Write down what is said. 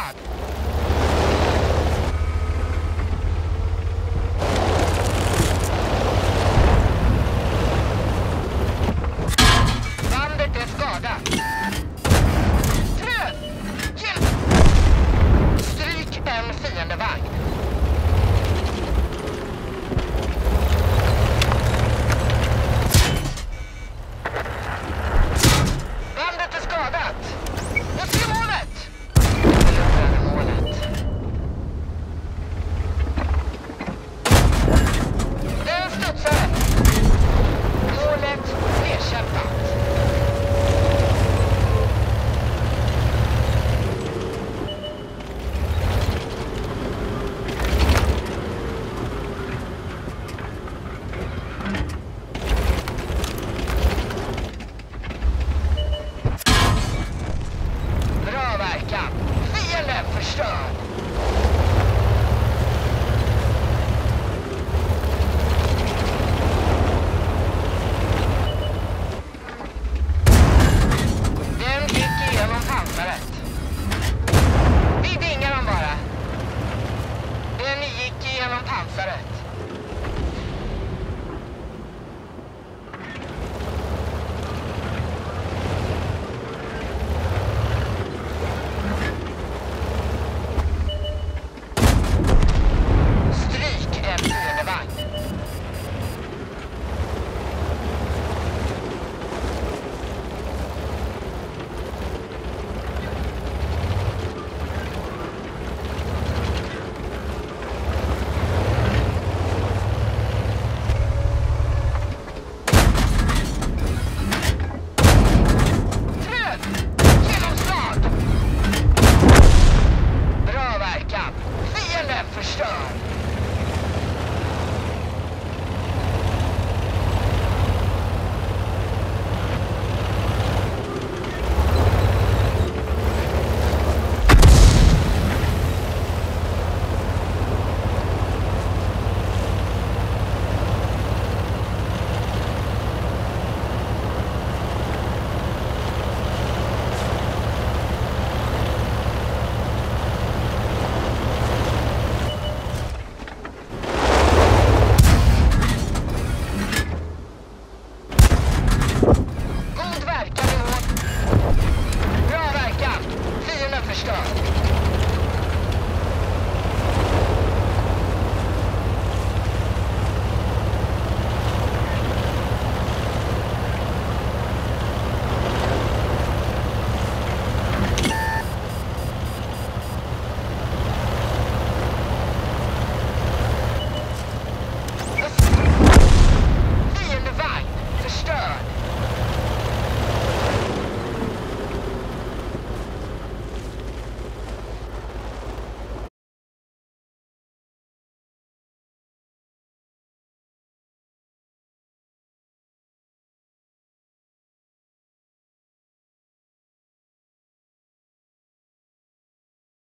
shot.